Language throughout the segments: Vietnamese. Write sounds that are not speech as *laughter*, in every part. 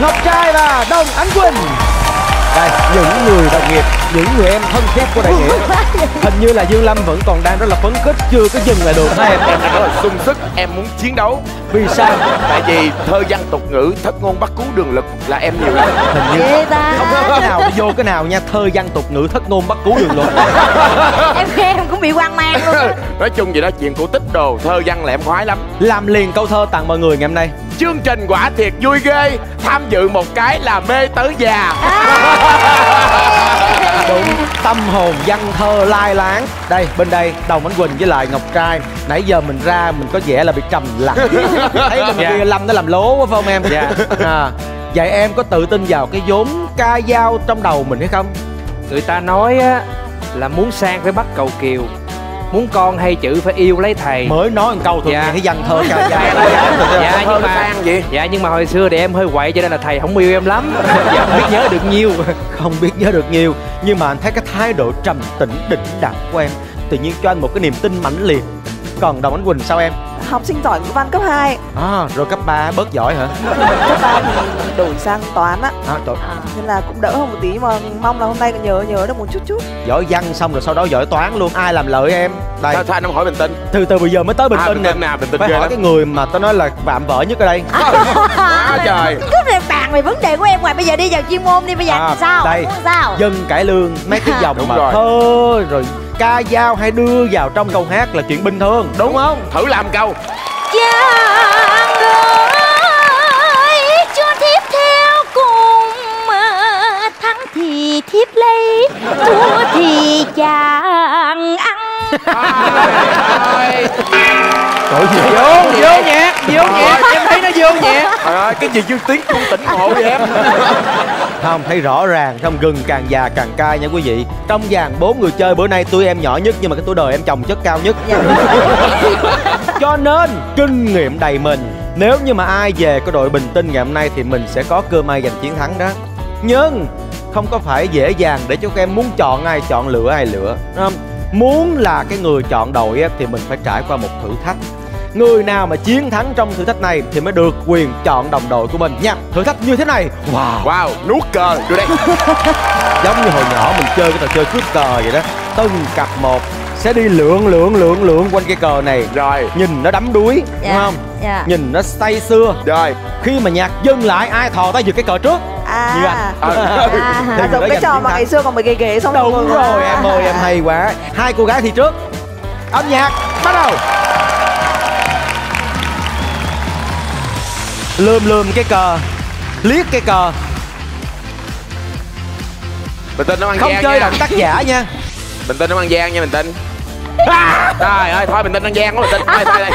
Ngọc Trai và Đồng Ánh Quỳnh. Đây những người đồng nghiệp những người em thân thiết của đại nghĩa. Hình như là dương lâm vẫn còn đang rất là phấn khích chưa có dừng lại được. Hai em em đang rất là sung sức em muốn chiến đấu. Vì sao? Tại vì thơ văn tục ngữ thất ngôn bắt cú đường lực là em nhiều lắm hình như ta. không có cái nào vô cái nào nha thơ văn tục ngữ thất ngôn bắt cứu đường luôn Em nghe em cũng bị hoang mang luôn *laughs* nói chung vậy đó chuyện cổ tích đồ thơ văn là em khoái lắm. Làm liền câu thơ tặng mọi người ngày hôm nay. Chương trình quả thiệt vui ghê tham dự một cái là mê tới già. Đúng tâm hồn văn thơ lai láng. Đây bên đây đồng ánh quỳnh với lại ngọc trai. Nãy giờ mình ra mình có vẻ là bị trầm lặng. *laughs* Thấy bên Dạ. kia lâm nó làm lố quá phải không em? Dạ. à, vậy em có tự tin vào cái vốn ca dao trong đầu mình hay không? Người ta nói á là muốn sang phải bắt cầu kiều muốn con hay chữ phải yêu lấy thầy. Mới nói một câu thôi Dạ. nghe thấy văn thơ dao dạ thơ nhưng mà gì? dạ nhưng mà hồi xưa thì em hơi quậy cho nên là thầy không yêu em lắm. *laughs* Dạ không biết nhớ được nhiều. *laughs* Không biết nhớ được nhiều. Nhưng mà anh thấy cái thái độ trầm tĩnh đỉnh đạt của em tự nhiên cho anh một cái niềm tin mãnh liệt. Còn đồng ánh quỳnh sao em học sinh giỏi ngữ văn cấp 2 à rồi cấp 3 bớt giỏi hả? Cấp 3 thì đổi sang toán á. À, trời, nên là cũng đỡ hơn một tí mà mong là hôm nay nhớ nhớ được một chút chút. Giỏi văn xong rồi sau đó giỏi toán luôn. Ai làm lợi em? Đây. Sao, sao anh không hỏi bình tĩnh? Từ từ bây giờ mới tới bình à, bình nè. tĩnh nào bình tĩnh phải hỏi lắm cái người mà tao nói là vạm vỡ nhất ở đây. Quá trời. Cứ về bàn về vấn đề của em hoài. Bây giờ đi vào chuyên môn đi Bây giờ À, sao? đây. Sao. Dân cải lương mấy cái *laughs* dòng mà rồi. thơ rồi ca dao hay đưa vào trong câu hát là chuyện bình thường đúng không? Thử làm câu. Chàng ơi cho thiếp theo cùng mà Thắng thì thiếp lấy Thua thì chàng ăn. Trời gì vô vô nhạc vô nhạc em thấy nó vô nhạc. Trời ơi cái gì dương tiếng cung tỉnh ngộ vậy em không thấy rõ ràng không gừng càng già càng cay nha quý vị. Trong dàn bốn người chơi bữa nay tôi em nhỏ nhất nhưng mà cái tuổi đời em chồng chất cao nhất. *laughs* Cho nên kinh nghiệm đầy mình. Nếu như mà ai về có đội bình tinh ngày hôm nay thì mình sẽ có cơ may giành chiến thắng đó. Nhưng không có phải dễ dàng để cho các em muốn chọn ai chọn lựa ai lựa không? Muốn là cái người chọn đội á, thì mình phải trải qua một thử thách Người nào mà chiến thắng trong thử thách này thì mới được quyền chọn đồng đội của mình nha. Thử thách như thế này. Wow. Wow nuốt cờ đưa đây. *laughs* Giống như hồi nhỏ mình chơi cái trò chơi cướp cờ vậy đó. Từng cặp một sẽ đi lượn lượn lượn lượn quanh cái cờ này. Rồi. Nhìn nó đắm đuối đúng không? Dạ. Nhìn nó say sưa. Rồi. Khi mà nhạc dừng lại ai thò tay giật cái cờ trước? Như à anh. À. *laughs* Thì à, người giống cái trò mà thắng. ngày xưa còn bị ghế ghế xong Đúng rồi em ơi em hay quá. Hai cô gái thì trước. Âm nhạc bắt đầu Lườm lườm cái cờ. Liếc cái cờ. Bình tĩnh nó ăn Không gian chơi nha. động tác giả nha. Bình tĩnh nó ăn gian nha bình tĩnh. Trời ơi thôi bình tĩnh ăn gian quá bình tĩnh. Thôi thôi đây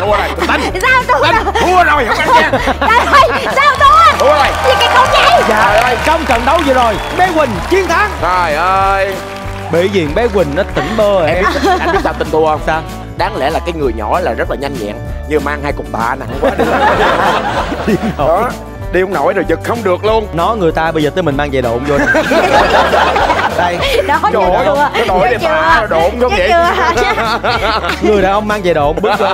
thua rồi bình tĩnh. *laughs* Sao tôi bình thua rồi không ăn gian. *laughs* Trời ơi sao tôi thua rồi. Gì cái con vậy? Dạ ơi. trong trận đấu vừa rồi Bé Quỳnh chiến thắng. Trời ơi. Bị diện bé Quỳnh nó tỉnh bơ rồi. Em biết anh biết sao tin thua không? Sao? Đáng lẽ là cái người nhỏ là rất là nhanh nhẹn nhưng mang hai cục tạ nặng quá *laughs* đi đó đi không nổi rồi giật không được luôn. Nó người ta bây giờ tới mình mang giày độn vô. *laughs* Đây. Đó Trời chưa ơi, chưa? nó đổi Chưa? tạ độn không vậy *laughs* Người đàn ông mang giày độn bước vô.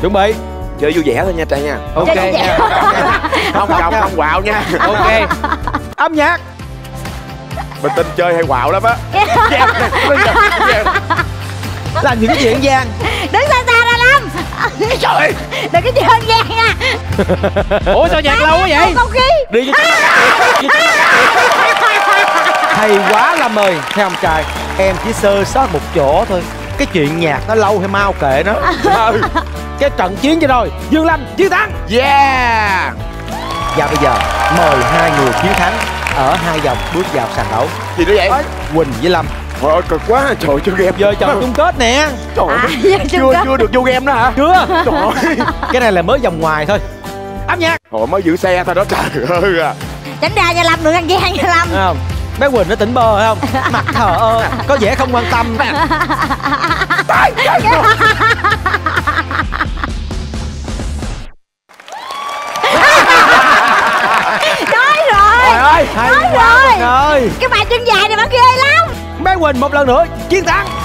Chuẩn bị. Chơi vui vẻ thôi nha trai nha. Ok Chơi vui vẻ. nha. không nha. không quạo nha. Ok. Âm nhạc. Bình tinh chơi hay quạo lắm á. Là những chuyện gian. Đứng xa xa ra. Lâm trời. Ơi Đừng có chơi gian nha. Ủa sao nhạc lâu quá vậy? Không khí. Đi cho Hay quá Lâm ơi. Thấy ông trai Em chỉ sơ sót một chỗ thôi. Cái chuyện nhạc nó lâu hay mau kệ nó. Ừ. Cái trận chiến cho rồi. Dương Lâm chiến thắng. Yeah. Và bây giờ mời hai người chiến thắng Ở hai vòng bước vào sàn đấu. Gì nữa vậy? Quỳnh với Lâm trời ơi cực quá. Trời chưa game. Giờ chọn chung kết nè. Trời À, ơi chưa kết. chưa được vô game đó hả? Chưa. Trời ơi. *laughs* Cái này là mới vòng ngoài thôi. Âm nhạc. Hồi mới giữ xe thôi đó. Trời ơi à. Tránh ra nha Lâm đừng ăn gian nha Lâm. Thấy không? Bé Quỳnh nó tỉnh bơ phải không? Mặt thờ ơ Có vẻ không quan tâm. Nói *laughs* rồi. Trời ơi Hay Nói quá rồi. Ơi. Cái bài chân dài này bạn ghê lắm Bé Quỳnh một lần nữa chiến thắng. *laughs*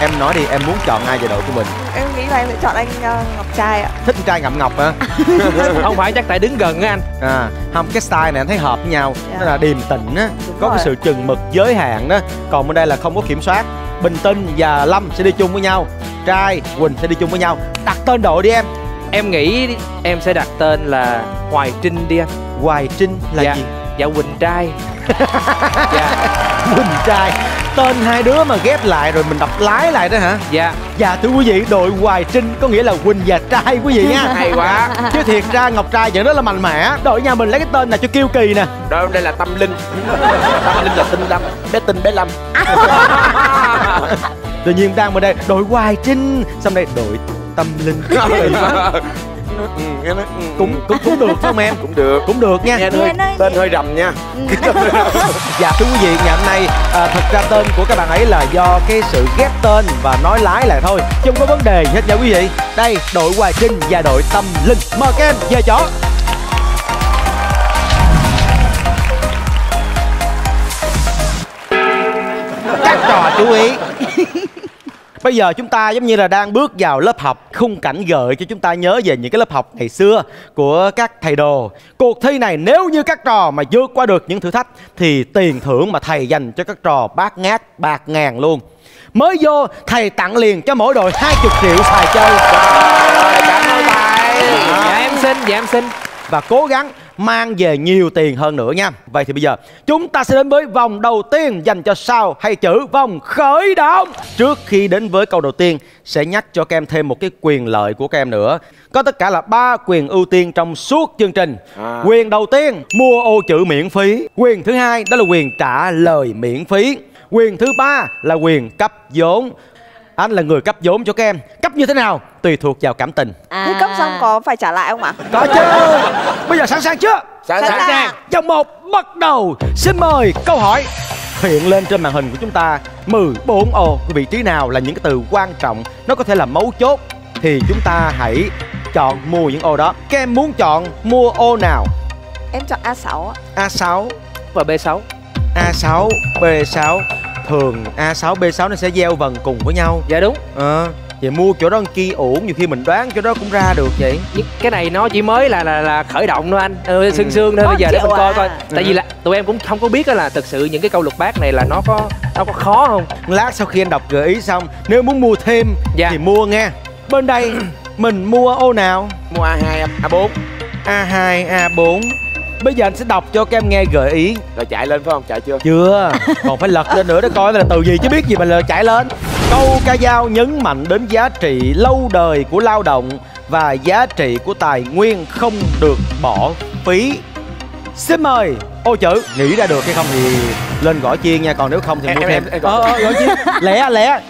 Em nói đi em muốn chọn ai về đội của mình? Em nghĩ là em sẽ chọn anh ờ, ngọc trai ạ. Thích trai ngậm ngọc hả? *laughs* Không phải chắc tại đứng gần á anh. À không cái style này anh thấy hợp với nhau. Dạ. nó là điềm tĩnh á Đúng có cái rồi. sự chừng mực giới hạn đó còn bên đây là không có kiểm soát. Bình tinh và lâm sẽ đi chung với nhau. Trai quỳnh sẽ đi chung với nhau. Đặt tên đội đi em. Em nghĩ em sẽ đặt tên là hoài trinh đi anh. Hoài trinh là dạ. gì? Dạ quỳnh trai dạ. *laughs* Quỳnh trai tên hai đứa mà ghép lại rồi mình đọc lái lại đó hả? Dạ. Dạ thưa quý vị đội hoài trinh có nghĩa là quỳnh và trai quý vị nha. Hay quá. Chứ thiệt ra ngọc trai vẫn rất là mạnh mẽ. Đội nhà mình lấy cái tên này cho kiêu kỳ nè. Đó đây là tâm linh. Tâm linh là tinh lâm bé tinh bé lâm. *laughs* Tự nhiên đang bên đây đội hoài trinh xong đây đội tâm linh *laughs* ừ, nghe nó, ừ, cũng cũng cũng được phải không em? *laughs* Cũng được. Cũng được nha. Nghe Nghe hơi, tên hơi rầm nha. *laughs* *laughs* Dạ thưa quý vị ngày hôm nay à, thật ra tên của các bạn ấy là do cái sự ghép tên và nói lái lại thôi chứ không có vấn đề hết nha quý vị. Đây đội hoài trinh và đội tâm linh. Mời các em về chỗ. Các trò chú ý Bây giờ chúng ta giống như là đang bước vào lớp học Khung cảnh gợi cho chúng ta nhớ về những cái lớp học ngày xưa Của các thầy đồ. Cuộc thi này nếu như các trò mà vượt qua được những thử thách Thì tiền thưởng mà thầy dành cho các trò bát ngát bạc ngàn luôn. Mới vô thầy tặng liền cho mỗi đội 20 triệu xài chơi. Cảm ơn thầy. Dạ em xin dạ em xin Và cố gắng mang về nhiều tiền hơn nữa nha. Vậy thì bây giờ chúng ta sẽ đến với vòng đầu tiên dành cho sao hay chữ vòng khởi động. Trước khi đến với câu đầu tiên sẽ nhắc cho các em thêm một cái quyền lợi của các em nữa. Có tất cả là ba quyền ưu tiên trong suốt chương trình. À. Quyền đầu tiên mua ô chữ miễn phí. Quyền thứ hai đó là quyền trả lời miễn phí. Quyền thứ ba là quyền cấp vốn Anh là người cấp vốn cho các em. Cấp như thế nào? Tùy thuộc vào cảm tình. À. Thế cấp xong có phải trả lại không ạ? Có chứ. Bây giờ sẵn sàng chưa? sẵn Sẵn sàng. sàng. Vòng 1 bắt đầu. Xin mời câu hỏi. Hiện lên trên màn hình của chúng ta 14 ô. Vị trí nào là những cái từ quan trọng? Nó có thể là mấu chốt. Thì chúng ta hãy chọn mua những ô đó. Các em muốn chọn mua ô nào? Em chọn A6 ạ. A6 và B6 A6 B6 Thường A6 B6 nó sẽ gieo vần cùng với nhau. Dạ đúng. Ờ Vậy mua chỗ đó kia ổn Nhiều khi mình đoán chỗ đó cũng ra được vậy. Nhưng cái này nó chỉ mới là là, là khởi động thôi anh. Ừ, sương sương thôi bây giờ để mình coi à. coi. Tại vì là tụi em cũng không có biết á là thực sự những cái câu lục bát này là nó có nó có khó không. Lát sau khi anh đọc gợi ý xong Nếu muốn mua thêm Dạ. thì mua nghe. Bên đây *clears throat* mình mua ô nào? Mua a 2 a 4 A2, A4 Bây giờ anh sẽ đọc cho các em nghe gợi ý. Rồi chạy lên phải không? Chạy chưa? Chưa. Còn phải lật lên nữa để coi là từ gì chứ biết gì mà lờ chạy lên. Câu ca dao nhấn mạnh đến giá trị lâu đời của lao động Và giá trị của tài nguyên không được bỏ phí. Xin mời ô chữ. Nghĩ ra được hay không thì lên gõ chiên nha Còn nếu không thì Em- thêm. em- em gõ. Ờ, ờ, gõ chiên. Lẹ lẹ.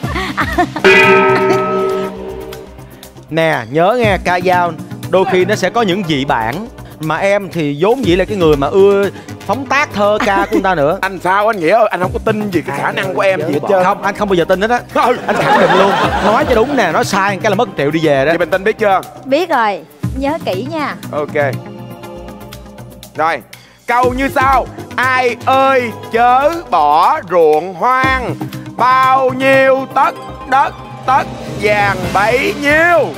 *laughs* Nè nhớ nghe ca dao Đôi khi nó sẽ có những dị bản Mà em thì vốn dĩ là cái người mà ưa phóng tác thơ ca của người ta nữa. *laughs* Anh sao anh nghĩa ơi anh không có tin gì cái khả năng của em gì hết trơn Không anh không bao giờ tin hết á. Anh khẳng định luôn. Nói cho đúng nè Nói sai cái là mất triệu đi về đó. Chị bình tin biết chưa? Biết rồi nhớ kỹ nha. Ok. Rồi câu như sau. Ai ơi chớ bỏ ruộng hoang. Bao nhiêu tất đất tất vàng bấy nhiêu.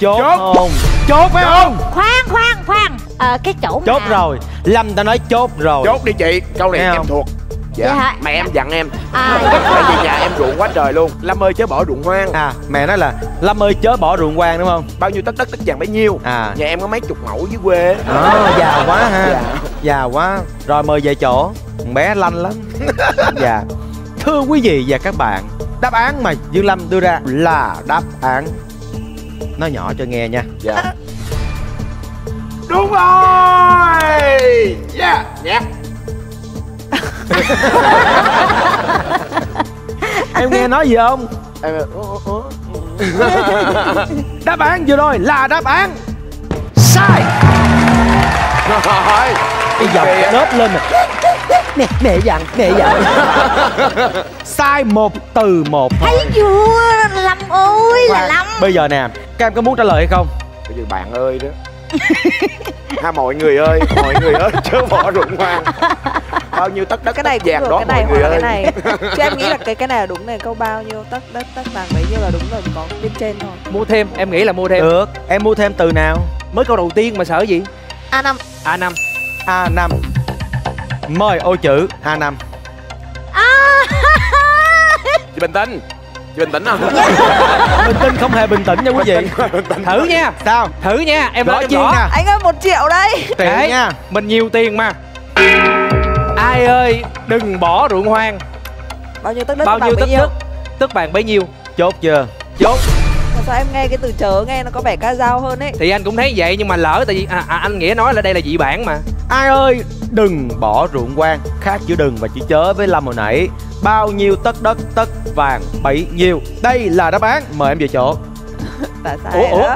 Chốt, Chốt. không Chốt phải không? Khoan khoan khoan ờ, cái chỗ Chốt mà- rồi. Lâm ta nói chốt rồi. Chốt đi chị. Câu này Nghe em không? thuộc. Dạ. Hả? mẹ em dặn em. À. Tại vì nhà em ruộng quá trời luôn. Lâm ơi chớ bỏ ruộng hoang. À mẹ nói là Lâm ơi chớ bỏ ruộng quan đúng không? Bao nhiêu tất đất tất vàng bấy nhiêu. À. Nhà em có mấy chục mẫu dưới quê. Đó già quá ha. Dạ. Già quá. Rồi mời về chỗ. Bé lanh lắm. *laughs* Dạ. Thưa quý vị và các bạn Đáp án mà Dương Lâm đưa ra là đáp án. Nói nhỏ cho nghe nha. Dạ đúng rồi! Yeah nhạc *laughs* Em nghe nói gì không? Em *laughs* Đáp án vừa rồi là đáp án Sai. Rồi. Cái giọng Kìa. nớp lên nè. Mẹ, mẹ dặn, mẹ dặn Sai một từ một thôi. Thấy chưa? Lâm ơi là lâm. Bây giờ nè Các em có muốn trả lời hay không? Bây giờ bạn ơi đó *laughs* ha mọi người ơi mọi người ơi chớ bỏ ruộng hoang bao nhiêu tất đất cái này vàng đó cái này mọi người là cái ơi. này. *laughs* Chứ em nghĩ là cái cái này là đúng này câu bao nhiêu tất đất tất vàng bấy nhiêu là đúng rồi có bên trên thôi. Mua thêm em nghĩ là mua thêm. Được em mua thêm từ nào? Mới câu đầu tiên mà sợ gì? A năm. A năm. A 5 mời ô chữ a 5 chị bình tĩnh bình tĩnh không? Bình tĩnh không hề bình tĩnh nha quý vị. Thử nha. Sao? Thử nha em nói chiên nha anh ơi một triệu đây tiền Đấy. nha. Mình nhiều tiền mà. Ai ơi đừng bỏ ruộng hoang. Bao nhiêu tất đất bao nhiêu tất đất? Tất vàng bấy nhiêu. Chốt chưa? Chốt. Mà sao em nghe cái từ chớ nghe nó có vẻ ca dao hơn ấy? Thì anh cũng thấy vậy nhưng mà lỡ tại vì à, à, anh nghĩa nói là đây là dị bản mà ai ơi đừng bỏ ruộng quan khác chữ đừng và chữ chớ với lâm hồi nãy. Bao nhiêu tất đất tất vàng bấy nhiêu. Đây là đáp án. Mời em về chỗ. *laughs* Tại sao Ủa, ủa?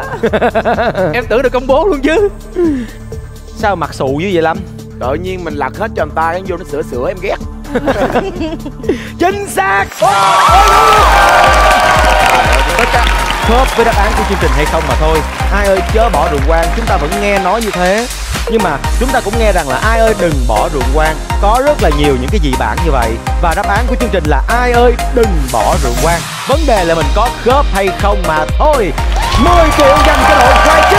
*laughs* em tưởng được công bố luôn chứ. Sao mặt xù như vậy lâm? Tự nhiên mình lật hết cho người ta vô nó sửa sửa em ghét. *laughs* Chính xác. Tất cả khớp với đáp án của chương trình hay không mà thôi. Ai ơi chớ bỏ ruộng quan chúng ta vẫn nghe nói như thế nhưng mà chúng ta cũng nghe rằng là ai ơi, đừng bỏ ruộng quan. Có rất là nhiều những cái dị bản như vậy. Và đáp án của chương trình là ai ơi, đừng bỏ ruộng quan. Vấn đề là mình có khớp hay không mà thôi. 10 triệu dành cho đội khoai!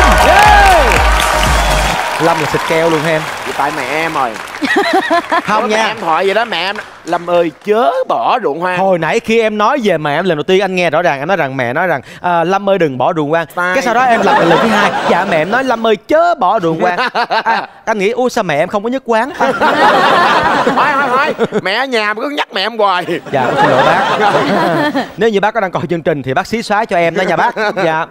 Lâm là xịt keo luôn em. Vậy tại mẹ em rồi. *laughs* Không Có mẹ nha. em thoại vậy đó mẹ em lâm ơi chớ bỏ ruộng hoang. Hồi nãy khi em nói về mẹ em lần đầu tiên anh nghe rõ ràng em nói rằng mẹ nói rằng à, Lâm ơi đừng bỏ ruộng quan Sai. Cái sau đó em lại lần thứ hai. Dạ mẹ em nói Lâm ơi chớ bỏ ruộng quan *laughs* à, Anh nghĩ ui sao mẹ em không có nhất quán? Thôi thôi thôi. Mẹ ở nhà mà cứ nhắc mẹ em hoài. Dạ xin lỗi bác. *laughs* Nếu như bác có đang coi chương trình thì bác xí xóa cho em đó nha bác. Dạ